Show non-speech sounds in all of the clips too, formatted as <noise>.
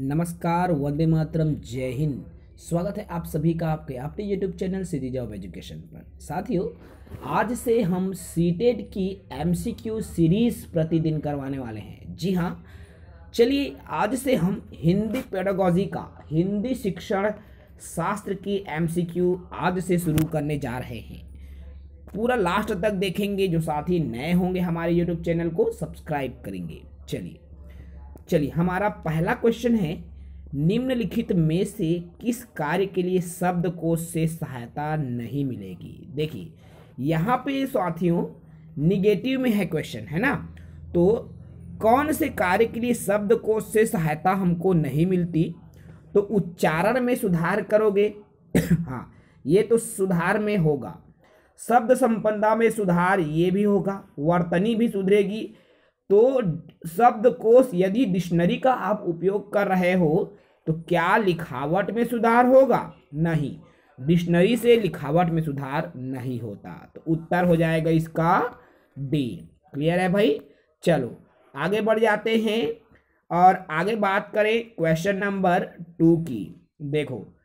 नमस्कार, वंदे मातरम, जय हिंद। स्वागत है आप सभी का आपके अपने यूट्यूब चैनल सीधी जॉब एजुकेशन पर। साथियों, आज से हम सीटेट की एमसीक्यू सीरीज़ प्रतिदिन करवाने वाले हैं। जी हाँ चलिए, आज से हम हिंदी पेडागोजी का, हिंदी शिक्षण शास्त्र की एमसीक्यू आज से शुरू करने जा रहे हैं। पूरा लास्ट तक देखेंगे, जो साथी नए होंगे हमारे यूट्यूब चैनल को सब्सक्राइब करेंगे। चलिए चलिए, हमारा पहला क्वेश्चन है, निम्नलिखित में से किस कार्य के लिए शब्द शब्दकोश से सहायता नहीं मिलेगी? देखिए, यहाँ पे साथियों निगेटिव में है क्वेश्चन है ना? तो कौन से कार्य के लिए शब्द शब्दकोश से सहायता हमको नहीं मिलती? तो उच्चारण में सुधार करोगे? <coughs> हाँ ये तो सुधार में होगा। शब्द संपदा में सुधार ये भी होगा। वर्तनी भी सुधरेगी। तो शब्दकोश यदि डिक्शनरी का आप उपयोग कर रहे हो तो क्या लिखावट में सुधार होगा? नहीं। डिक्शनरी से लिखावट में सुधार नहीं होता। तो उत्तर हो जाएगा इसका डी। क्लियर है भाई? चलो, आगे बढ़ जाते हैं और आगे बात करें क्वेश्चन नंबर टू की। देखो,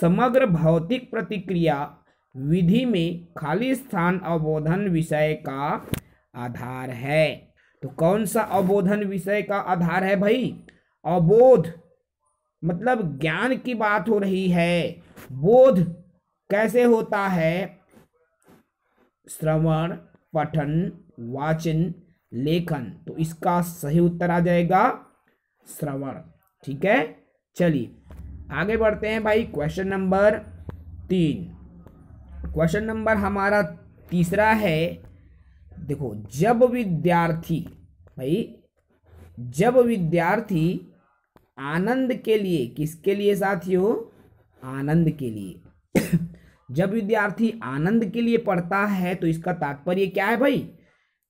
समग्र भौतिक प्रतिक्रिया विधि में खाली स्थान अवबोधन विषय का आधार है। तो कौन सा अवबोधन विषय का आधार है भाई? अवबोध मतलब ज्ञान की बात हो रही है। बोध कैसे होता है? श्रवण, पठन, वाचन, लेखन। तो इसका सही उत्तर आ जाएगा श्रवण। ठीक है? चलिए, आगे बढ़ते हैं भाई। क्वेश्चन नंबर तीन। क्वेश्चन नंबर हमारा तीसरा है देखो, जब विद्यार्थी, भाई, जब विद्यार्थी आनंद के लिए, किसके लिए साथियों? आनंद के लिए। <coughs> जब विद्यार्थी आनंद के लिए पढ़ता है तो इसका तात्पर्य क्या है भाई?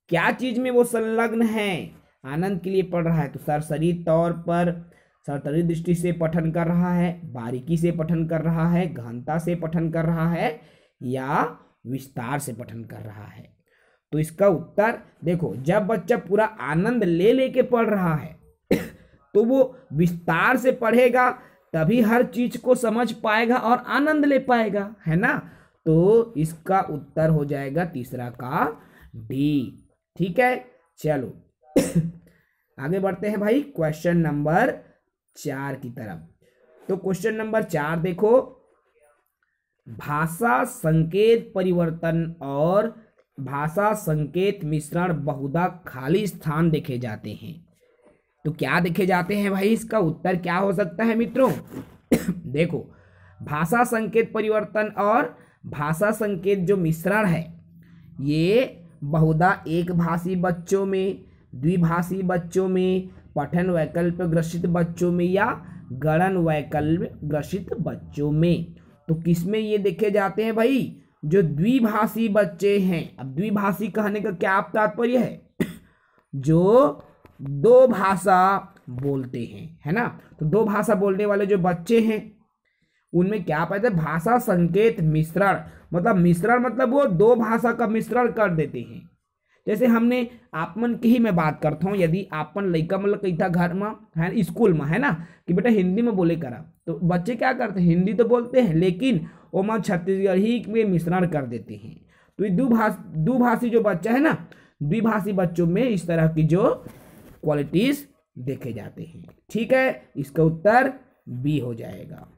क्या चीज़ में वो संलग्न है? आनंद के लिए पढ़ रहा है तो सरसरी तौर पर सरसरी दृष्टि से पठन कर रहा है, बारीकी से पठन कर रहा है, गहनता से पठन कर रहा है, या विस्तार से पठन कर रहा है। तो इसका उत्तर, देखो, जब बच्चा पूरा आनंद ले लेके पढ़ रहा है <coughs> तो वो विस्तार से पढ़ेगा, तभी हर चीज़ को समझ पाएगा और आनंद ले पाएगा, है ना? तो इसका उत्तर हो जाएगा तीसरा का डी ठीक है? चलो, <coughs> आगे बढ़ते हैं भाई क्वेश्चन नंबर चार की तरफ़। तो क्वेश्चन नंबर चार देखो, भाषा, संकेत, परिवर्तन और भाषा संकेत मिश्रण बहुधा खाली स्थान देखे जाते हैं। तो क्या देखे जाते हैं भाई इसका उत्तर क्या हो सकता है मित्रों? <coughs> देखो, भाषा संकेत परिवर्तन और भाषा संकेत जो मिश्रण है, ये बहुधा एक भाषी बच्चों में, द्विभाषी बच्चों में, पठन वैकल्प ग्रसित बच्चों में या गणन वैकल्प ग्रसित बच्चों में। तो किसमें ये देखे जाते हैं भाई? जो द्विभाषी बच्चे हैं। अब द्विभाषी कहने का क्या आप तात्पर्य है? जो दो भाषा बोलते हैं, है ना? तो दो भाषा बोलने वाले जो बच्चे हैं, उनमें क्या पाते भाषा संकेत मिश्रण। मतलब मिश्रण मतलब वो दो भाषा का मिश्रण कर देते हैं। जैसे हमने आपमन की ही मैं बात करता हूँ, यदि आपमन लड़का मतलब कही था घर में, है, स्कूल में, है ना? कि बेटा हिंदी में बोले करा। तो बच्चे क्या करते हैं? हिंदी तो बोलते हैं, लेकिन वो माँ छत्तीसगढ़ी में मिश्रण कर देते हैं। तो ये दुभाष दुभाषी जो बच्चा है ना, द्विभाषी बच्चों में इस तरह की जो क्वालिटीज देखे जाते हैं। ठीक है, इसका उत्तर बी हो जाएगा।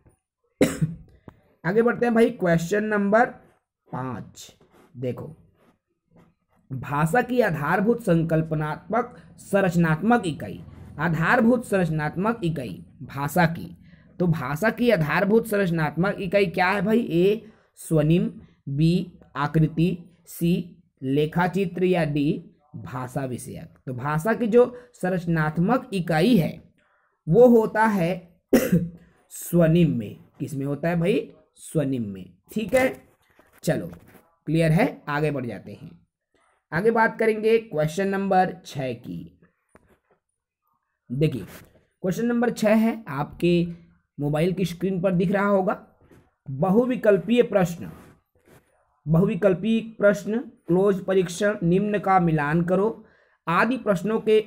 <coughs> आगे बढ़ते हैं भाई क्वेश्चन नंबर पाँच। देखो, भाषा की आधारभूत संकल्पनात्मक संरचनात्मक इकाई, आधारभूत संरचनात्मक इकाई, भाषा की। तो भाषा की आधारभूत संरचनात्मक इकाई क्या है भाई? ए, स्वनिम, बी, आकृति, सी, लेखाचित्र, या डी, भाषा विषयक। तो भाषा की जो संरचनात्मक इकाई है, वो होता है <coughs> स्वनिम में। किसमें होता है भाई? स्वनिम में। ठीक है? चलो, क्लियर है? आगे बढ़ जाते हैं। आगे बात करेंगे क्वेश्चन नंबर छ की। देखिए, क्वेश्चन नंबर छ है आपके मोबाइल की स्क्रीन पर दिख रहा होगा। बहुविकल्पीय प्रश्न। बहुविकल्पीय प्रश्न, क्लोज परीक्षण, निम्न का मिलान करो। आदि प्रश्नों के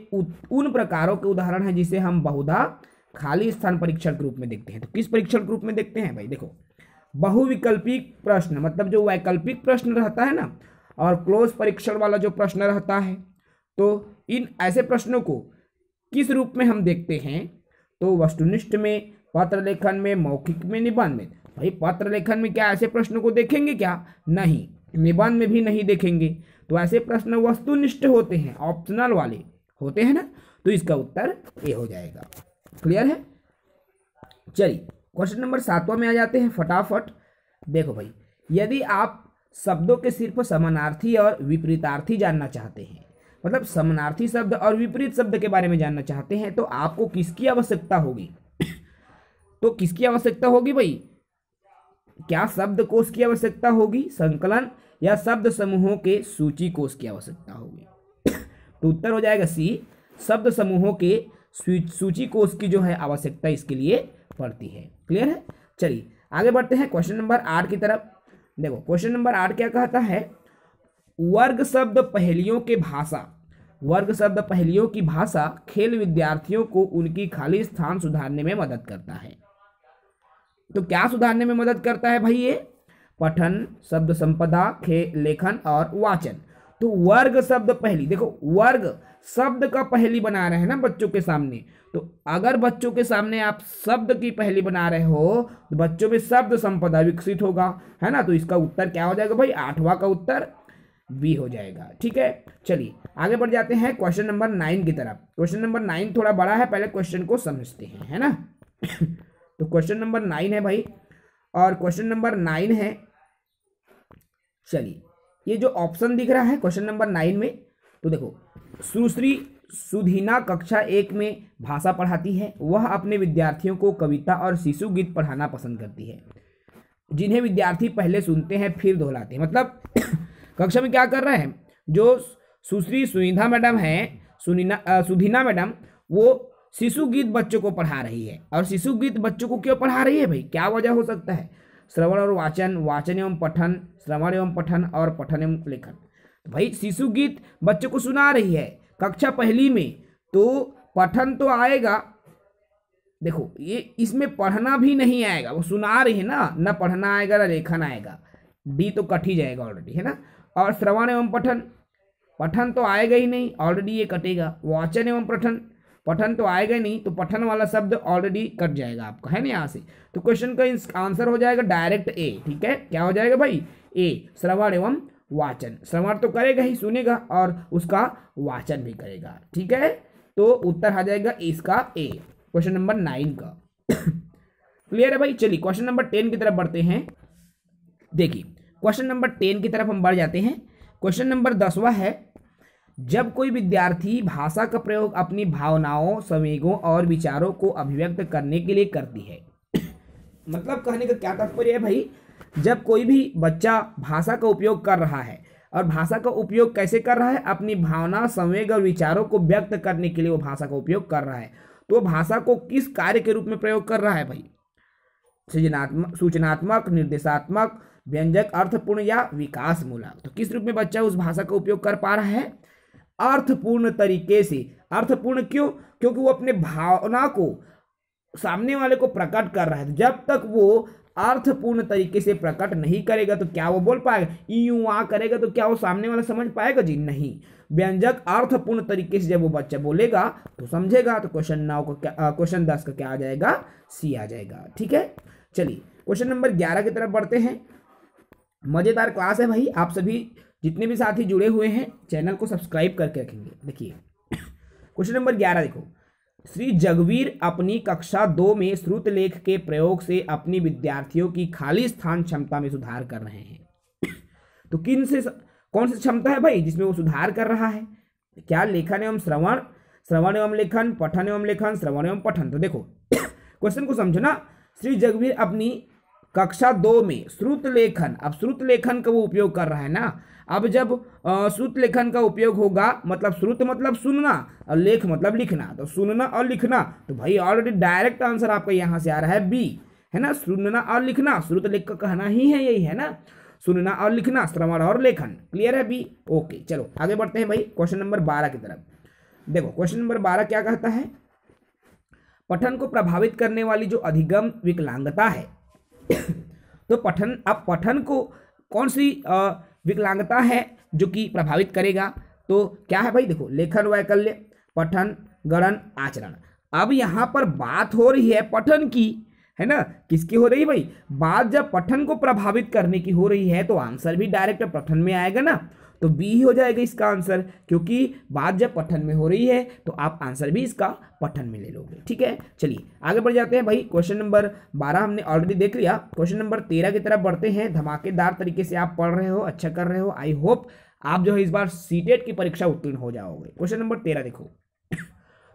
उन प्रकारों के उदाहरण हैं जिसे हम बहुधा खाली स्थान परीक्षण के रूप में देखते हैं। तो किस परीक्षण के रूप में देखते हैं भाई? देखो बहुविकल्पिक प्रश्न मतलब जो वैकल्पिक प्रश्न रहता है ना, और क्लोज परीक्षण वाला जो प्रश्न रहता है तो इन ऐसे प्रश्नों को किस रूप में हम देखते हैं? तो वस्तुनिष्ठ में पत्र लेखन में मौखिक में निबंध में। भाई पत्र लेखन में क्या ऐसे प्रश्नों को देखेंगे क्या? नहीं, निबंध में भी नहीं देखेंगे। तो ऐसे प्रश्न वस्तुनिष्ठ होते हैं, ऑप्शनल वाले। होते हैं ना? तो इसका उत्तर ए हो जाएगा। क्लियर है? चलिए, क्वेश्चन नंबर सातवां में आ जाते हैं, फटाफट। देखो भाई, यदि आप शब्दों के सिर्फ़ समानार्थी और विपरीतार्थी जानना चाहते हैं मतलब समानार्थी शब्द और विपरीत शब्द के बारे में जानना चाहते हैं तो आपको किसकी आवश्यकता होगी? तो किसकी आवश्यकता होगी भाई? क्या शब्द कोश की आवश्यकता होगी? संकलन या शब्द समूहों के सूची कोश की आवश्यकता होगी? <coughs> तो उत्तर हो जाएगा सी, शब्द समूहों के सूची कोश की जो है आवश्यकता इसके लिए पड़ती है। क्लियर है? चलिए, आगे बढ़ते हैं क्वेश्चन नंबर आठ की तरफ़। देखो, क्वेश्चन नंबर आठ क्या कहता है? वर्ग शब्द पहेलियों के भाषा। वर्ग शब्द पहेलियों की भाषा खेल विद्यार्थियों को उनकी खाली स्थान सुधारने में मदद करता है। तो क्या सुधारने में मदद करता है भाई ये? पठन, शब्द संपदा, खे, लेखन और वाचन। तो वर्ग शब्द पहली, देखो, वर्ग शब्द का पहली बना रहे हैं ना बच्चों के सामने। तो अगर बच्चों के सामने आप शब्द की पहली बना रहे हो तो बच्चों में शब्द संपदा विकसित होगा, है ना? तो इसका उत्तर क्या हो जाएगा भाई? आठवां का उत्तर बी हो जाएगा, ठीक है? चलिए, आगे बढ़ जाते हैं क्वेश्चन नंबर नाइन की तरफ़। क्वेश्चन नंबर नाइन थोड़ा बड़ा है, पहले क्वेश्चन को समझते हैं, है ना? तो क्वेश्चन नंबर नाइन है भाई। और क्वेश्चन नंबर नाइन है। चलिए, ये जो ऑप्शन दिख रहा है क्वेश्चन नंबर नाइन में तो देखो, सुश्री सुधीना कक्षा एक में भाषा पढ़ाती है। वह अपने विद्यार्थियों को कविता और शिशु गीत पढ़ाना पसंद करती है। जिन्हें विद्यार्थी पहले सुनते हैं, फिर दोहराते हैं। मतलब <coughs> कक्षा में क्या कर रहे हैं? जो सुश्री सुनिधा मैडम है, सुनीना सुधीना मैडम, वो शिशु गीत बच्चों को पढ़ा रही है। और शिशु गीत बच्चों को क्यों पढ़ा रही है भाई? क्या वजह हो सकता है? श्रवण और वाचन वाचन एवं पठन, श्रवण एवं पठन और पठन एवं लेखन। तो भाई, शिशु गीत बच्चों को सुना रही है कक्षा पहली में तो पठन तो आएगा। देखो, ये इसमें पढ़ना भी नहीं आएगा। वो सुना रही है ना, न पढ़ना आएगा, ना लेखन आएगा। डी तो कट ही जाएगा ऑलरेडी है ना? और श्रवण एवं पठन पठन तो आएगा ही नहीं ऑलरेडी ये कटेगा। वाचन एवं पठन पठन तो आएगा नहीं तो पठन वाला शब्द ऑलरेडी कट जाएगा आपका, है ना यहाँ से? तो क्वेश्चन का आंसर हो जाएगा डायरेक्ट ए ठीक है? क्या हो जाएगा भाई? ए श्रवण एवं वाचन। श्रवण तो करेगा ही, सुनेगा और उसका वाचन भी करेगा, ठीक है? तो उत्तर आ जाएगा इसका ए क्वेश्चन नंबर नाइन का। <coughs> क्लियर है भाई? चलिए क्वेश्चन नंबर टेन की तरफ़ बढ़ते हैं। देखिए क्वेश्चन नंबर टेन की तरफ़ हम बढ़ जाते हैं। क्वेश्चन नंबर दसवा है जब कोई विद्यार्थी भाषा का प्रयोग अपनी भावनाओं संवेगों और विचारों को अभिव्यक्त करने के लिए करती है। <coughs> मतलब कहने का क्या तात्पर्य है भाई? जब कोई भी बच्चा भाषा का उपयोग कर रहा है और भाषा का उपयोग कैसे कर रहा है? अपनी भावना, संवेग और विचारों को व्यक्त करने के लिए वो भाषा का उपयोग कर रहा है। तो भाषा को किस कार्य के रूप में प्रयोग कर रहा है भाई? सृजनात्मक सूचनात्मक, निर्देशात्मक, व्यंजक, अर्थपूर्ण या विकास मूलक तो किस रूप में बच्चा उस भाषा का उपयोग कर पा रहा है? अर्थपूर्ण तरीके से। अर्थपूर्ण क्यों? क्योंकि वो अपने भावना को सामने वाले को प्रकट कर रहा है। जब तक वो अर्थपूर्ण तरीके से प्रकट नहीं करेगा तो क्या वो बोल पाएगा? यू आ करेगा तो क्या वो सामने वाला समझ पाएगा? जी नहीं। व्यंजक अर्थपूर्ण तरीके से जब वो बच्चा बोलेगा तो समझेगा तो क्वेश्चन नौ का क्या क्वेश्चन दस का क्या आ जाएगा सी आ जाएगा। ठीक है? चलिए क्वेश्चन नंबर ग्यारह की तरफ़ बढ़ते हैं। मज़ेदार क्लास है भाई, आप सभी जितने भी साथी जुड़े हुए हैं, चैनल को सब्सक्राइब करके रखेंगे। देखिए, क्वेश्चन नंबर ग्यारह देखो। श्री जगवीर अपनी कक्षा दो में श्रुत लेख के प्रयोग से अपनी विद्यार्थियों की खाली स्थान क्षमता में सुधार कर रहे हैं। तो किन से कौन सी क्षमता है भाई जिसमें वो सुधार कर रहा है? क्या लेखन एवं श्रवण श्रवण एवं लेखन, पठन एवं लेखन, श्रवण एवं पठन? तो देखो, <coughs> क्वेश्चन को समझो ना श्री जगवीर अपनी कक्षा दो में श्रुत लेखन। अब श्रुत लेखन का वो उपयोग कर रहा है ना? अब जब श्रुत लेखन का उपयोग होगा मतलब श्रुत मतलब सुनना, और लेख मतलब लिखना। तो सुनना और लिखना। तो भाई ऑलरेडी डायरेक्ट आंसर आपका यहाँ से आ रहा है बी है ना? सुनना और लिखना। श्रुत लेख का कहना ही है, यही है ना? सुनना और लिखना, श्रवण और लेखन। क्लियर है बी ओके चलो, आगे बढ़ते हैं भाई क्वेश्चन नंबर बारह की तरफ़। देखो क्वेश्चन नंबर बारह क्या कहता है? पठन को प्रभावित करने वाली जो अधिगम विकलांगता है तो पठन, अब पठन को कौन सी विकलांगता है जो कि प्रभावित करेगा? तो क्या है भाई? देखो, लेखन, वैकल्य, पठन, गणन, आचरण। अब यहाँ पर बात हो रही है पठन की, है ना? किसकी हो रही भाई? बात जब पठन को प्रभावित करने की हो रही है तो आंसर भी डायरेक्ट पठन में आएगा ना। तो बी ही हो जाएगा इसका आंसर, क्योंकि बात जब पठन में हो रही है तो आप आंसर भी इसका पठन में ले लोगे, ठीक है? चलिए, आगे बढ़ जाते हैं भाई क्वेश्चन नंबर बारह हमने ऑलरेडी देख लिया। क्वेश्चन नंबर तेरह की तरफ़ बढ़ते हैं। धमाकेदार तरीके से आप पढ़ रहे हो अच्छा कर रहे हो। आई होप आप जो है इस बार सीटेट की परीक्षा उत्तीर्ण हो जाओगे। क्वेश्चन नंबर तेरह देखो।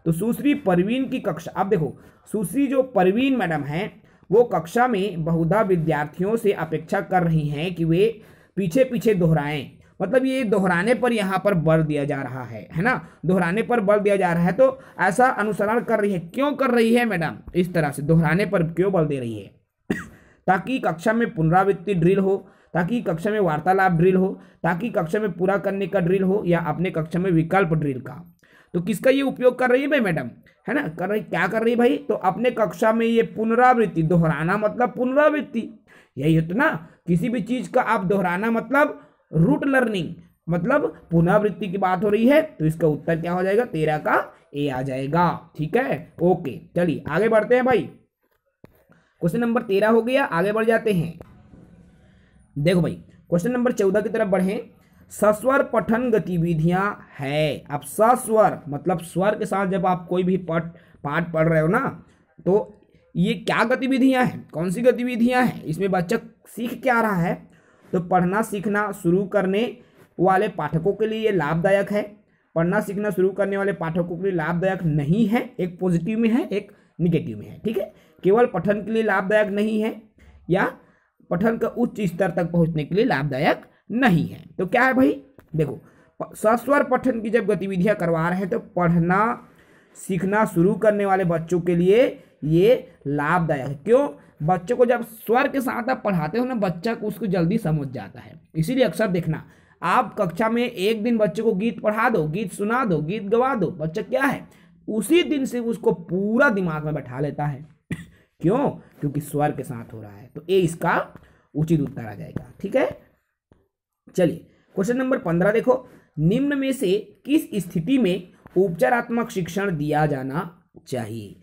तो सुश्री परवीन की कक्षा आप देखो, सुश्री जो परवीन मैडम है, वो कक्षा में बहुधा विद्यार्थियों से अपेक्षा कर रही हैं कि वे पीछे पीछे दोहराएँ। मतलब ये दोहराने पर यहाँ पर बल दिया जा रहा है है ना? दोहराने पर बल दिया जा रहा है तो ऐसा अनुसरण कर रही है। क्यों कर रही है मैडम? इस तरह से दोहराने पर क्यों बल दे रही है? <coughs> ताकि कक्षा में पुनरावृत्ति ड्रिल हो, ताकि कक्षा में वार्तालाप ड्रिल हो, ताकि कक्षा में पूरा करने का ड्रिल हो या अपने कक्षा में विकल्प ड्रिल का। तो किसका ये उपयोग कर रही है भाई मैडम? है ना? कर रही, क्या कर रही है भाई? तो अपने कक्षा में ये पुनरावृत्ति, दोहराना मतलब पुनरावृत्ति। यही होता ना, किसी भी चीज़ का आप दोहराना मतलब रूट लर्निंग मतलब पुनरावृत्ति की बात हो रही है तो इसका उत्तर क्या हो जाएगा? तेरह का ए आ जाएगा। ठीक है? ओके चलिए, आगे बढ़ते हैं भाई। क्वेश्चन नंबर तेरह हो गया, आगे बढ़ जाते हैं। देखो भाई क्वेश्चन नंबर चौदह की तरफ़ बढ़े। सस्वर पठन गतिविधियाँ है। अब सस्वर मतलब स्वर के साथ जब आप कोई भी पठ, पाठ पढ़ रहे हो ना तो ये क्या गतिविधियाँ हैं? कौन सी गतिविधियाँ हैं? इसमें बच्चा सीख क्या रहा है? तो पढ़ना सीखना शुरू करने वाले पाठकों के लिए ये लाभदायक है। पढ़ना सीखना शुरू करने वाले पाठकों के लिए लाभदायक नहीं है, एक पॉजिटिव में है, एक निगेटिव में है, ठीक है? केवल पठन के लिए लाभदायक नहीं है या पठन का उच्च स्तर तक पहुँचने के लिए लाभदायक नहीं है। तो क्या है भाई? देखो, सस्वर पठन की जब गतिविधियाँ करवा रहे हैं तो पढ़ना, सीखना शुरू करने वाले बच्चों के लिए ये लाभदायक है। क्यों? बच्चों को जब स्वर के साथ आप पढ़ाते हो ना, बच्चा को उसको जल्दी समझ जाता है। इसीलिए अक्सर देखना, आप कक्षा में एक दिन बच्चे को गीत पढ़ा दो, गीत सुना दो, गीत गवा दो, बच्चा क्या है? उसी दिन से उसको पूरा दिमाग में बैठा लेता है। <coughs> क्यों? क्योंकि स्वर के साथ हो रहा है। तो ये इसका उचित उत्तर आ जाएगा। ठीक है? चलिए, क्वेश्चन नंबर पंद्रह देखो। निम्न में से किस स्थिति में उपचारात्मक शिक्षण दिया जाना चाहिए?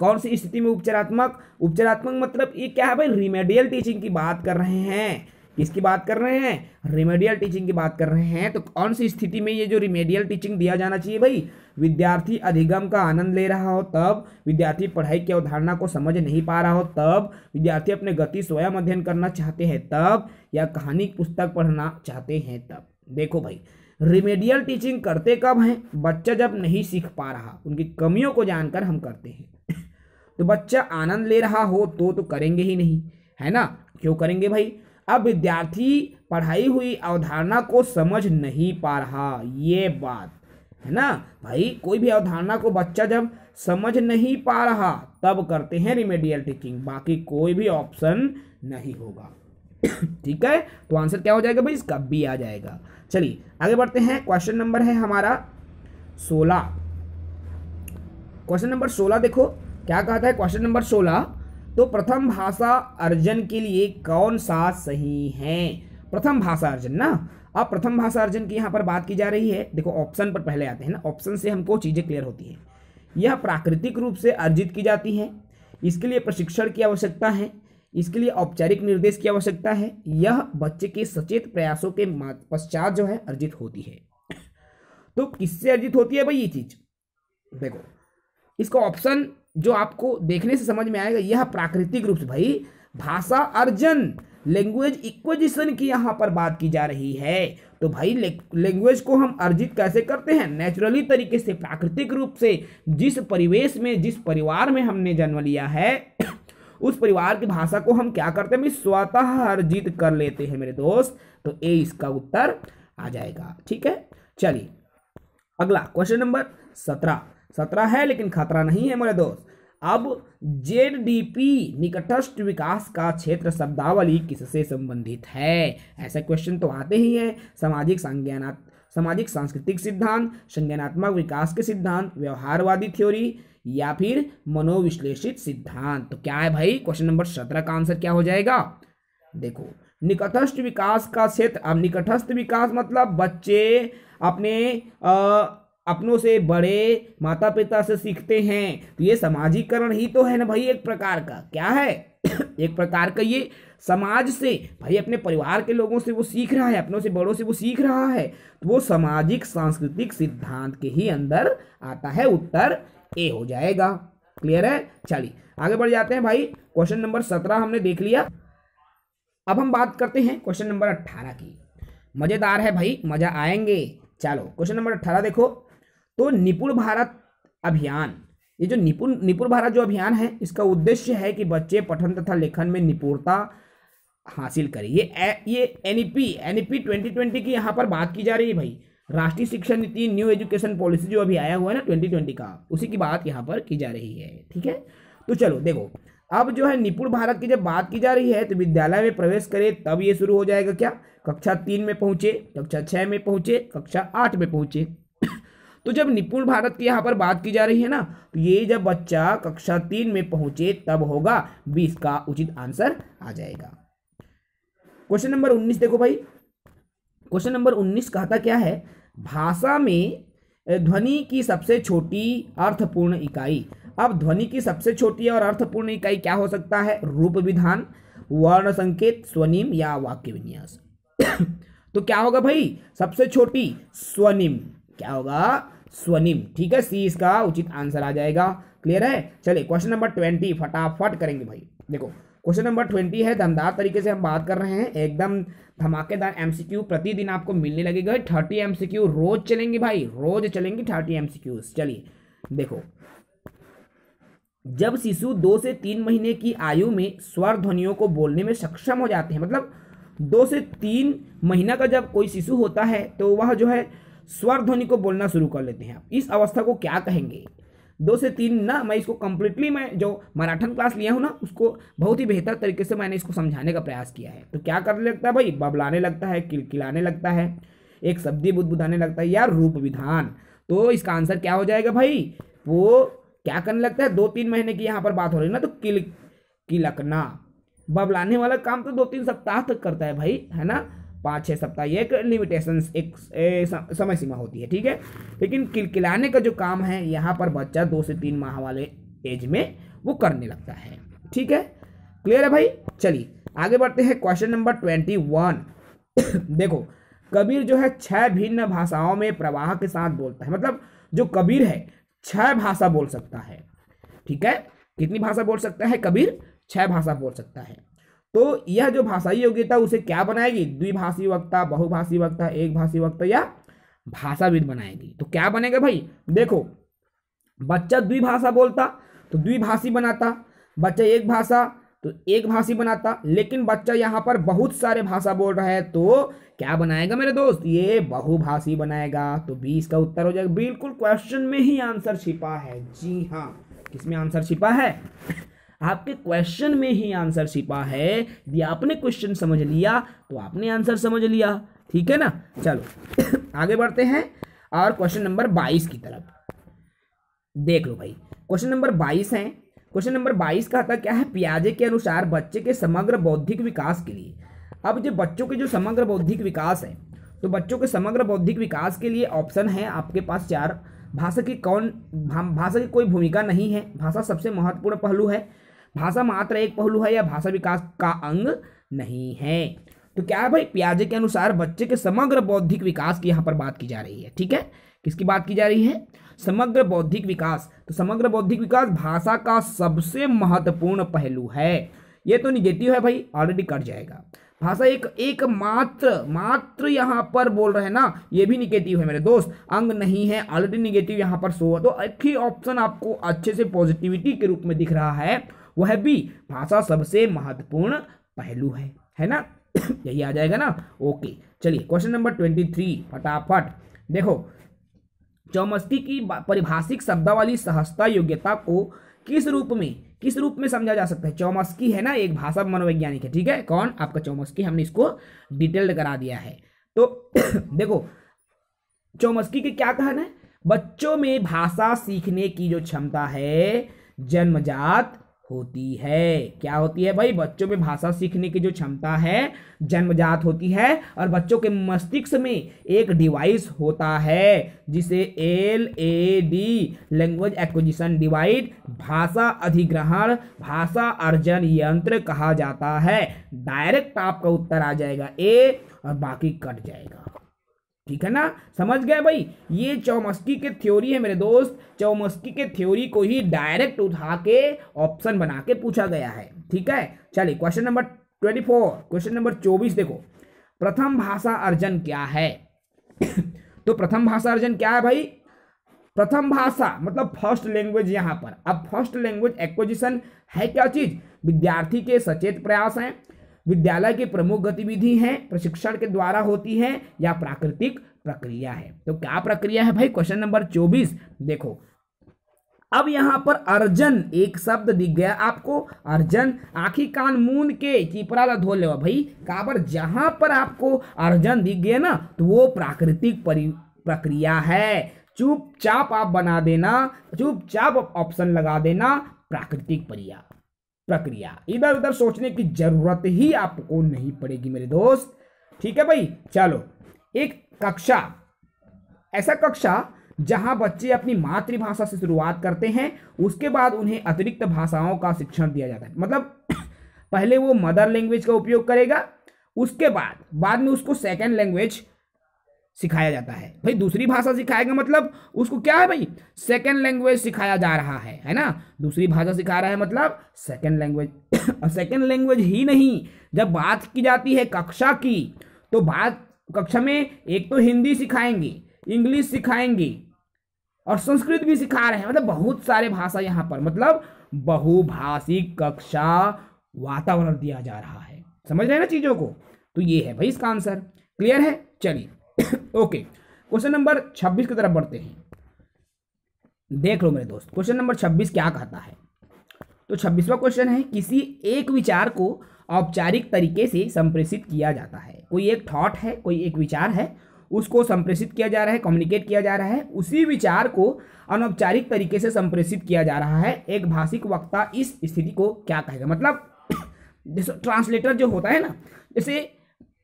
कौन सी स्थिति में उपचारात्मक उपचारात्मक मतलब ये क्या है भाई? रिमेडियल टीचिंग की बात कर रहे हैं। किसकी बात कर रहे हैं? रिमेडियल टीचिंग की बात कर रहे हैं। तो कौन सी स्थिति में ये जो रिमेडियल टीचिंग दिया जाना चाहिए भाई? विद्यार्थी अधिगम का आनंद ले रहा हो तब, विद्यार्थी पढ़ाई की अवधारणा को समझ नहीं पा रहा हो तब, विद्यार्थी अपने गति स्वयं अध्ययन करना चाहते हैं तब, या कहानी पुस्तक पढ़ना चाहते हैं तब। देखो भाई रिमेडियल टीचिंग करते कब हैं? बच्चा जब नहीं सीख पा रहा, उनकी कमियों को जानकर हम करते हैं। तो बच्चा आनंद ले रहा हो तो तो करेंगे ही नहीं, है ना? क्यों करेंगे भाई? अब विद्यार्थी पढ़ाई हुई अवधारणा को समझ नहीं पा रहा, ये बात, है ना? भाई, कोई भी अवधारणा को बच्चा जब समझ नहीं पा रहा, तब करते हैं रिमेडियल टीचिंग बाकी कोई भी ऑप्शन नहीं होगा। <coughs> ठीक है? तो आंसर क्या हो जाएगा भाई? इसका बी आ जाएगा। चलिए, आगे बढ़ते हैं। क्वेश्चन नंबर है हमारा सोलह। क्वेश्चन नंबर सोलह देखो। क्या कहता है क्वेश्चन नंबर सोलह। तो प्रथम भाषा अर्जन के लिए कौन सा सही है? प्रथम भाषा अर्जन ना? अब प्रथम भाषा अर्जन की यहाँ पर बात की जा रही है। देखो ऑप्शन पर पहले आते हैं ना। ऑप्शन से हमको चीज़ें क्लियर होती हैं। यह प्राकृतिक रूप से अर्जित की जाती है। इसके लिए प्रशिक्षण की आवश्यकता है। इसके लिए औपचारिक निर्देश की आवश्यकता है। यह बच्चे के सचेत प्रयासों के पश्चात जो है अर्जित होती है। <coughs> तो किससे अर्जित होती है भाई ये चीज़? देखो, इसका ऑप्शन जो आपको देखने से समझ में आएगा, यह प्राकृतिक रूप से भाई, भाषा अर्जन लैंग्वेज इक्विजिशन की यहाँ पर बात की जा रही है। तो भाई लैंग्वेज को हम अर्जित कैसे करते हैं? नेचुरली तरीके से, प्राकृतिक रूप से, जिस परिवेश में, जिस परिवार में हमने जन्म लिया है, <coughs> उस परिवार की भाषा को हम क्या करते हैं? स्वतः अर्जित कर लेते हैं मेरे दोस्त। तो ए इसका उत्तर आ जाएगा, ठीक है? चलिए, अगला क्वेश्चन नंबर सत्रह। सत्रह है लेकिन खतरा नहीं है मेरे दोस्त। अब जेड डी पी निकटस्थ विकास का क्षेत्र शब्दावली किससे संबंधित है? ऐसे क्वेश्चन तो आते ही हैं। सामाजिक संज्ञानात् सामाजिक सांस्कृतिक सिद्धांत संज्ञानात्मक विकास के सिद्धांत व्यवहारवादी थ्योरी या फिर मनोविश्लेषित सिद्धांत। तो क्या है भाई? क्वेश्चन नंबर सत्रह का आंसर क्या हो जाएगा? देखो निकटस्थ विकास का क्षेत्र अब निकटस्थ विकास मतलब बच्चे अपने आ, अपनों से बड़े माता पिता से सीखते हैं। तो ये सामाजिकरण ही तो है ना भाई एक प्रकार का। क्या है? <coughs> एक प्रकार का ये समाज से भाई अपने परिवार के लोगों से वो सीख रहा है, अपनों से बड़ों से वो सीख रहा है। तो वो सामाजिक, सांस्कृतिक सिद्धांत के ही अंदर आता है, उत्तर ए हो जाएगा। क्लियर है? चलिए, आगे बढ़ जाते हैं भाई। क्वेश्चन नंबर सत्रह हमने देख लिया। अब हम बात करते हैं क्वेश्चन नंबर अट्ठारह की। मज़ेदार है भाई, मज़ा आएँगे। चलो क्वेश्चन नंबर अट्ठारह देखो। तो निपुण भारत अभियान ये जो निपुण निपुण भारत जो अभियान है इसका उद्देश्य है कि बच्चे पठन तथा लेखन में निपुणता हासिल करें। ये ए, ये एनईपी एनईपी ट्वेंटी ट्वेंटी की यहाँ पर बात की जा रही है भाई। राष्ट्रीय शिक्षा नीति न्यू एजुकेशन पॉलिसी जो अभी आया हुआ है ना ट्वेंटी ट्वेंटी का उसी की बात यहाँ पर की जा रही है ठीक है? तो चलो देखो अब जो है निपुण भारत की जब बात की जा रही है तो विद्यालय में प्रवेश करे तब ये शुरू हो जाएगा क्या? कक्षा तीन में पहुँचे कक्षा छह में पहुँचे कक्षा आठ में पहुँचे। तो जब निपुण भारत की यहाँ पर बात की जा रही है ना तो ये जब बच्चा कक्षा तीन में पहुँचे, तब होगा बीस का उचित आंसर आ जाएगा। क्वेश्चन नंबर उन्नीस देखो भाई। क्वेश्चन नंबर उन्नीस कहता क्या है? भाषा में ध्वनि की सबसे छोटी अर्थपूर्ण इकाई। अब ध्वनि की सबसे छोटी और अर्थपूर्ण इकाई क्या हो सकता है? रूप विधान, वर्ण संकेत, स्वनिम या वाक्य विन्यास। <coughs> तो क्या होगा भाई? सबसे छोटी स्वनिम। क्या होगा? स्वनिम। ठीक है सी इसका उचित आंसर आ जाएगा। क्लियर है? चलिए क्वेश्चन नंबर ट्वेंटी फटाफट करेंगे भाई। देखो क्वेश्चन नंबर ट्वेंटी है, दमदार तरीके से हम बात कर रहे हैं। एकदम धमाकेदार एमसीक्यू प्रतिदिन आपको मिलने लगेगा। थर्टी एमसीक्यू रोज चलेंगे भाई, रोज चलेंगे थर्टी एमसीक्यू चलिए, देखो। जब शिशु दो से तीन महीने की आयु में स्वर ध्वनियों को बोलने में सक्षम हो जाते हैं मतलब दो से तीन महीना का जब कोई शिशु होता है तो वह जो है स्वर ध्वनि को बोलना शुरू कर लेते हैं आप। इस अवस्था को क्या कहेंगे? दो से तीन, ना, मैं इसको कंप्लीटली मैं जो मराठन क्लास लिया हूँ ना, उसको बहुत ही बेहतर तरीके से मैंने इसको समझाने का प्रयास किया है। तो क्या करने लगता है भाई? बबलाने लगता है, किलकिलाने लगता है, एक शब्दी बुदबुदाने लगता है, या रूप विधान। तो इसका आंसर क्या हो जाएगा भाई? वो क्या करने लगता है? दो तीन महीने की यहाँ पर बात हो रही है ना तो किल किलकना। बबलाने वाला काम तो दो तीन सप्ताह तक करता है भाई, है ना? पाँच छः सप्ताह एक लिमिटेशन एक समय सीमा होती है, ठीक है? लेकिन किलकिलाने का जो काम है, यहाँ पर बच्चा दो से तीन माह वाले एज में वो करने लगता है, ठीक है? क्लियर है भाई? चलिए, आगे बढ़ते हैं क्वेश्चन नंबर ट्वेंटी वन देखो, कबीर जो है छह भिन्न भाषाओं में प्रवाह के साथ बोलता है मतलब जो कबीर है, छह भाषा बोल सकता है, ठीक है? कितनी भाषा बोल सकता है कबीर? छह भाषा बोल सकता है। तो यह जो भाषाई योग्यता उसे क्या बनाएगी? द्विभाषी वक्ता, बहुभाषी वक्ता एक भाषी वक्ता या भाषाविद बनाएगी। तो क्या बनेगा भाई? देखो, बच्चा द्विभाषा बोलता तो द्विभाषी बनाता, बच्चा एक भाषा तो एक भाषी बनाता। लेकिन बच्चा यहाँ पर बहुत सारे भाषा बोल रहा है तो क्या बनाएगा मेरे दोस्त? ये बहुभाषी बनाएगा। तो बीस का उत्तर हो जाएगा। बिल्कुल क्वेश्चन में ही आंसर छिपा है। जी हाँ किसमें आंसर छिपा है? आपके क्वेश्चन में ही आंसर छिपा है। यदि आपने क्वेश्चन समझ लिया तो आपने आंसर समझ लिया। ठीक है ना? चलो, <coughs> आगे बढ़ते हैं और क्वेश्चन नंबर बाईस की तरफ़। देख लो भाई क्वेश्चन नंबर बाईस है। क्वेश्चन नंबर बाईस का था क्या है? प्याजे के अनुसार बच्चे के समग्र बौद्धिक विकास के लिए। अब जो बच्चों के जो समग्र बौद्धिक विकास है तो बच्चों के समग्र बौद्धिक विकास के लिए ऑप्शन है आपके पास चार। भाषा की कौन, भाषा की कोई भूमिका नहीं है। भाषा सबसे महत्वपूर्ण पहलू है। भाषा मात्र एक पहलू है या भाषा विकास का अंग नहीं है। तो क्या है भाई? प्याजे के अनुसार बच्चे के समग्र बौद्धिक विकास की यहाँ पर बात की जा रही है, ठीक है? किसकी बात की जा रही है? समग्र बौद्धिक विकास। तो समग्र बौद्धिक विकास भाषा का सबसे महत्वपूर्ण पहलू है। ये तो निगेटिव है भाई ऑलरेडी कट जाएगा। भाषा एक एक मात्र मात्र यहाँ पर बोल रहे हैं ना, ये भी निगेटिव है मेरे दोस्त। अंग नहीं है ऑलरेडी निगेटिव यहाँ पर है तो एक ही ऑप्शन आपको अच्छे से पॉजिटिविटी के रूप में दिख रहा है। वह भी भाषा सबसे महत्वपूर्ण पहलू है है ना? <coughs> यही आ जाएगा ना? ओके चलिए क्वेश्चन नंबर ट्वेंटी थ्री फटाफट। देखो चौमस्की की परिभाषिक शब्दावली सहजता योग्यता को किस रूप में, किस रूप में समझा जा सकता है? चौमस्की है ना, एक भाषा मनोवैज्ञानिक है, ठीक है? कौन? आपका चौमस्की हमने इसको डिटेल्ड करा दिया है। तो <coughs> देखो चौमस्की के क्या कहना है? बच्चों में भाषा सीखने की जो क्षमता है, जन्मजात होती है। क्या होती है भाई? बच्चों में भाषा सीखने की जो क्षमता है, जन्मजात होती है और बच्चों के मस्तिष्क में एक डिवाइस होता है, जिसे L A D language acquisition divide भाषा अधिग्रहण, भाषा अर्जन यंत्र कहा जाता है। डायरेक्ट आपका उत्तर आ जाएगा ए और बाकी कट जाएगा। ठीक है ना? समझ गए भाई? ये चौमस्की के थ्योरी है मेरे दोस्त। चौमस्की के थ्योरी को ही डायरेक्ट उठा के ऑप्शन बना के पूछा गया है। ठीक है? चलिए question number twenty four question number चौबीस देखो। प्रथम भाषा अर्जन क्या है? <coughs> तो प्रथम भाषा अर्जन क्या है भाई? प्रथम भाषा मतलब फ़र्स्ट लैंग्वेज यहाँ पर। अब फ़र्स्ट लैंग्वेज एक्विजिशन है क्या चीज़? विद्यार्थी के सचेत प्रयास हैं। विद्यालय की प्रमुख गतिविधि है, प्रशिक्षण के द्वारा होती है, या प्राकृतिक प्रक्रिया है। तो क्या प्रक्रिया है भाई? क्वेश्चन नंबर चौबीस। देखो, अब यहाँ पर अर्जन, एक शब्द दिख गया आपको। अर्जन, आखी कान मून के चिपरा धो ले भाई। काबर जहाँ पर आपको अर्जन दिख गया ना तो वो प्राकृतिक प्रक्रिया है। चुपचाप आप बना देना, चुपचाप ऑप्शन लगा देना, प्राकृतिक प्रक्रिया प्रक्रिया। इधर उधर सोचने की ज़रूरत ही आपको नहीं पड़ेगी मेरे दोस्त। ठीक है भाई? चलो, एक कक्षा। ऐसा कक्षा जहाँ बच्चे अपनी मातृभाषा से शुरुआत करते हैं, उसके बाद उन्हें अतिरिक्त भाषाओं का शिक्षण दिया जाता है। मतलब <coughs> पहले वो मदर लैंग्वेज का उपयोग करेगा, उसके बाद बाद में उसको सेकेंड लैंग्वेज सिखाया जाता है। भाई, दूसरी भाषा सिखाएगा मतलब उसको क्या है भाई? सेकेंड लैंग्वेज सिखाया जा रहा है है ना? दूसरी भाषा सिखा रहा है मतलब सेकेंड लैंग्वेज और सेकेंड लैंग्वेज ही नहीं, जब बात की जाती है कक्षा की तो बात कक्षा में एक तो हिंदी सिखाएँगे, इंग्लिश सिखाएँगे, और संस्कृत भी सिखा रहे हैं। मतलब बहुत सारे भाषा यहाँ पर मतलब बहुभाषिक कक्षा वातावरण दिया जा रहा है। समझ रहे हैं ना चीज़ों को? तो ये है भाई इसका आंसर क्लियर है? चलिए। ओके क्वेश्चन नंबर छब्बीस की तरफ़ बढ़ते हैं। देख लो मेरे दोस्त क्वेश्चन नंबर छब्बीस क्या कहता है? तो छब्बीसवा क्वेश्चन है, किसी एक विचार को औपचारिक तरीके से संप्रेषित किया जाता है। कोई एक थॉट है, कोई एक विचार है, उसको संप्रेषित किया जा रहा है कम्युनिकेट किया जा रहा है, उसी विचार को अनौपचारिक तरीके से संप्रेषित किया जा रहा है। एक भाषिक वक्ता इस स्थिति को क्या कहेगा? मतलब <coughs> ट्रांसलेटर जो होता है ना, जैसे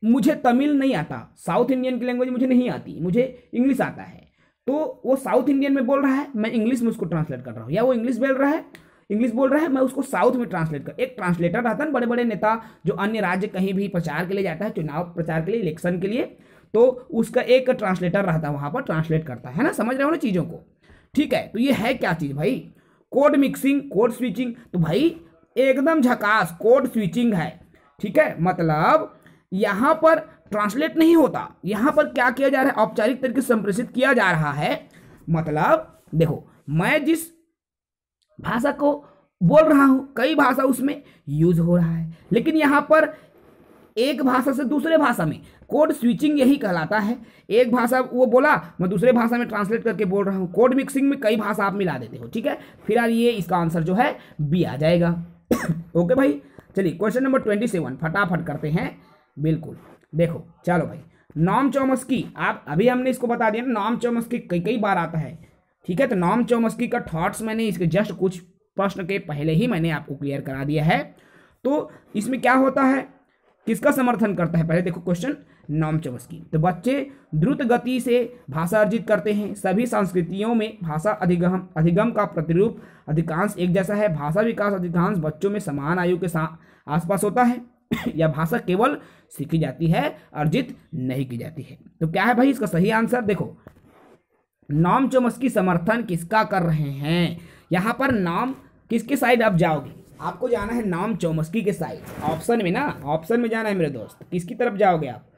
मुझे तमिल नहीं आता। साउथ इंडियन की लैंग्वेज मुझे नहीं आती। मुझे इंग्लिश आता है। तो वो साउथ इंडियन में बोल रहा है, मैं इंग्लिश में उसको ट्रांसलेट कर रहा हूँ। या वो इंग्लिश बोल रहा है, इंग्लिश बोल रहा है, मैं उसको साउथ में ट्रांसलेट कर, एक ट्रांसलेटर रहता है ना बड़े बड़े नेता, जो अन्य राज्य कहीं भी प्रचार के लिए जाता है, चुनाव प्रचार के लिए इलेक्शन के लिए तो उसका एक ट्रांसलेटर रहता है वहाँ पर ट्रांसलेट करता है ना? समझ रहे हो ना चीज़ों को? ठीक है तो ये है क्या चीज़ भाई? कोड मिक्सिंग कोड स्विचिंग तो भाई, एकदम झकास कोड स्विचिंग है। ठीक है मतलब यहाँ पर ट्रांसलेट नहीं होता। यहाँ पर क्या किया जा रहा है? औपचारिक तरीके से संप्रेषित किया जा रहा है। मतलब देखो, मैं जिस भाषा को बोल रहा हूँ, कई भाषा उसमें यूज़ हो रहा है। लेकिन यहाँ पर एक भाषा से दूसरे भाषा में कोड स्विचिंग यही कहलाता है। एक भाषा वो बोला, मैं दूसरे भाषा में ट्रांसलेट करके बोल रहा हूँ। कोड मिक्सिंग में कई भाषा आप मिला देते हो, ठीक है? यार ये इसका आंसर जो है बी आ जाएगा। <coughs> ओके भाई, चलिए क्वेश्चन नंबर ट्वेंटी सेवन फटाफट करते हैं। बिल्कुल। देखो, चलो भाई। नॉम चौमस्की आप, अभी हमने इसको बता दिया ना, नॉम चौमस्की कई कई बार आता है। ठीक है तो नॉम चौमस्की का थॉट्स मैंने इसके जस्ट कुछ प्रश्न के पहले ही मैंने आपको क्लियर करा दिया है। तो इसमें क्या होता है? किसका समर्थन करता है? पहले देखो क्वेश्चन नॉम चौमस्की तो बच्चे द्रुत गति से भाषा अर्जित करते हैं। सभी संस्कृतियों में भाषा अधिगम अधिगम का प्रतिरूप अधिकांश एक जैसा है। भाषा विकास अधिकांश बच्चों में समान आयु के आसपास होता है। <coughs> यह भाषा केवल सीखी जाती है, अर्जित नहीं की जाती है। तो क्या है भाई इसका सही आंसर? देखो, नाम चौमस्की समर्थन किसका कर रहे हैं? यहाँ पर नाम किसके साइड आप जाओगे? आपको जाना है नाम चौमस्की के साइड ऑप्शन में ना ऑप्शन में जाना है मेरे दोस्त। किसकी तरफ़ जाओगे आप?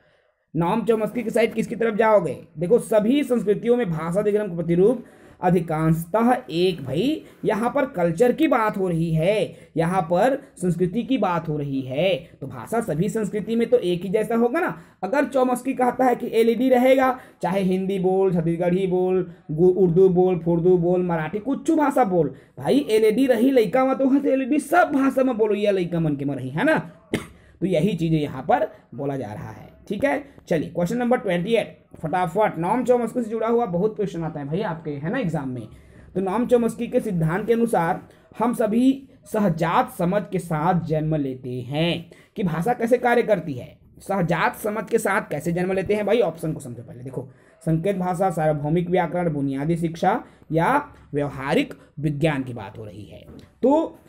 नाम चौमस्की के साइड किसकी तरफ़ जाओगे? देखो, सभी संस्कृतियों में भाषा दिग्रम का प्रतिरूप अधिकांशतः एक भाई, यहाँ पर कल्चर की बात हो रही है, यहाँ पर संस्कृति की बात हो रही है। तो भाषा सभी संस्कृति में तो एक ही जैसा होगा ना? अगर चौमस्की कहता है कि एलईडी रहेगा, चाहे हिंदी बोल, छत्तीसगढ़ी बोल उर्दू बोल, फुर्दू बोल, मराठी, कुछ भाषा बोल, भाई एलईडी रही लड़का में तो वहाँ एलईडी सब भाषा में बोलो, या लड़का मन के में रही, है ना? <coughs> तो यही चीज़ें यहाँ पर बोला जा रहा है, ठीक है? चलिए क्वेश्चन नंबर ट्वेंटी एट फटाफट, नॉम चौमस्की से जुड़ा हुआ बहुत क्वेश्चन आता है भाई आपके, है ना एग्ज़ाम में? तो नॉम चौमस्की के सिद्धांत के अनुसार हम सभी सहजात समझ के साथ जन्म लेते हैं। कि भाषा कैसे कार्य करती है? सहजात समझ के साथ कैसे जन्म लेते हैं? भाई ऑप्शन को समझो पहले, देखो। संकेत भाषा, सार्वभौमिक व्याकरण, बुनियादी शिक्षा या व्यवहारिक विज्ञान की बात हो रही है। तो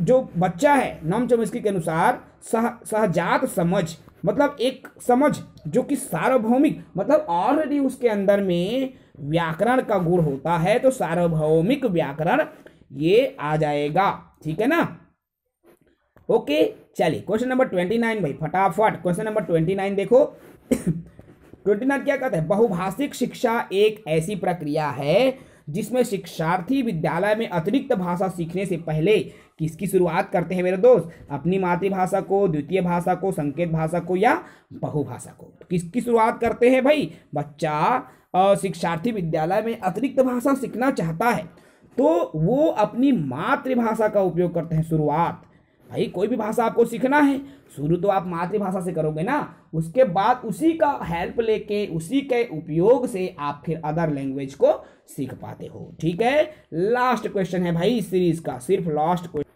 जो बच्चा है, नॉम चौमस्की के अनुसार सह, सहजात समझ मतलब एक समझ जो कि सार्वभौमिक मतलब ऑलरेडी उसके अंदर में व्याकरण का गुण होता है तो सार्वभौमिक व्याकरण ये आ जाएगा। ठीक है ना? ओके चलिए क्वेश्चन नंबर ट्वेंटी नाइन भाई, फटाफट। क्वेश्चन नंबर ट्वेंटी नाइन देखो। <coughs> ट्वेंटी नाइन क्या कहते हैं? बहुभाषिक शिक्षा एक ऐसी प्रक्रिया है जिसमें शिक्षार्थी विद्यालय में अतिरिक्त भाषा सीखने से पहले किसकी शुरुआत करते हैं मेरे दोस्त? अपनी मातृभाषा को, द्वितीय भाषा को, संकेत भाषा को या बहुभाषा को? किसकी शुरुआत करते हैं भाई? बच्चा शिक्षार्थी विद्यालय में अतिरिक्त भाषा सीखना चाहता है तो वो अपनी मातृभाषा का उपयोग करते हैं शुरुआत। भाई, कोई भी भाषा आपको सीखना है, शुरू तो आप मातृभाषा से करोगे ना उसके बाद उसी का हेल्प लेके, उसी के उपयोग से आप फिर अदर लैंग्वेज को सीख पाते हो। ठीक है? लास्ट क्वेश्चन है भाई सीरीज़ का, सिर्फ़ लास्ट क्वेश्चन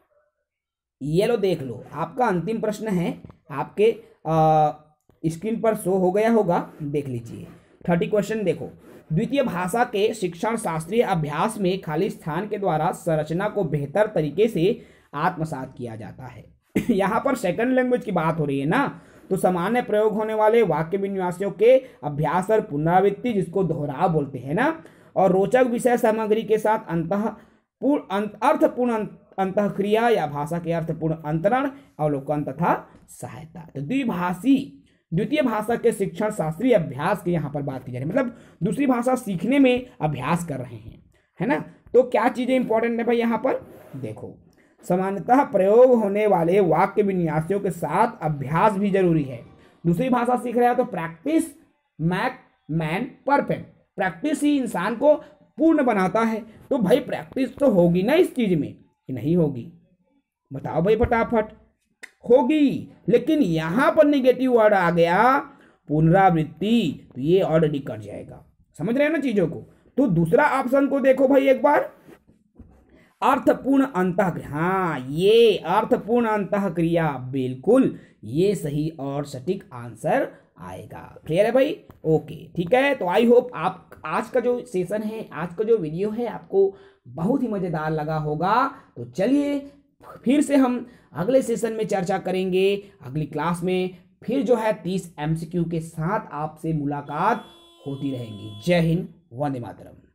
ये लो देख लो, आपका अंतिम प्रश्न है, आपके स्क्रीन पर शो हो गया होगा, देख लीजिए। थर्टी क्वेश्चन देखो। द्वितीय भाषा के शिक्षण शास्त्रीय अभ्यास में खाली स्थान के द्वारा संरचना को बेहतर तरीके से आत्मसात किया जाता है। <coughs> यहाँ पर सेकंड लैंग्वेज की बात हो रही है ना? तो सामान्य प्रयोग होने वाले वाक्य विन्यासों के अभ्यास और पुनरावृत्ति जिसको दोहराव बोलते हैं ना? और रोचक विषय सामग्री के साथ अंत पूर्ण अर्थपूर्ण अंत क्रिया या भाषा के अर्थपूर्ण अंतरण, अवलोकन तथा सहायता। तो द्विभाषी, द्वितीय भाषा के शिक्षण शास्त्रीय अभ्यास की यहाँ पर बात की जा रही है। मतलब दूसरी भाषा सीखने में अभ्यास कर रहे हैं, है ना? तो क्या चीज़ें इंपॉर्टेंट है भाई यहाँ पर? देखो सामान्यतः प्रयोग होने वाले वाक्य विन्यासियों के साथ अभ्यास भी ज़रूरी है। दूसरी भाषा सीख रहे हैं तो practice make man perfect. Practice ही इंसान को पूर्ण बनाता है। तो भाई प्रैक्टिस तो होगी ना इस चीज़ में? कि नहीं होगी? बताओ भाई फटाफट। होगी, लेकिन यहाँ पर निगेटिव वर्ड आ गया, पुनरावृत्ति। तो ये ऑलरेडी कट जाएगा। समझ रहे हैं ना चीज़ों को? तो दूसरा ऑप्शन को देखो भाई एक बार। अर्थपूर्ण अंत हाँ ये अर्थपूर्ण अंत क्रिया बिल्कुल, ये सही और सटीक आंसर आएगा। क्लियर है भाई? ओके ठीक है तो आई होप आप, आज का जो सेशन है, आज का जो वीडियो है, आपको बहुत ही मज़ेदार लगा होगा। तो चलिए, फिर से हम अगले सेशन में चर्चा करेंगे। अगली क्लास में फिर जो है, तीस एमसीक्यू के साथ आपसे मुलाकात होती रहेंगी। जय हिंद, वंदे मातरम।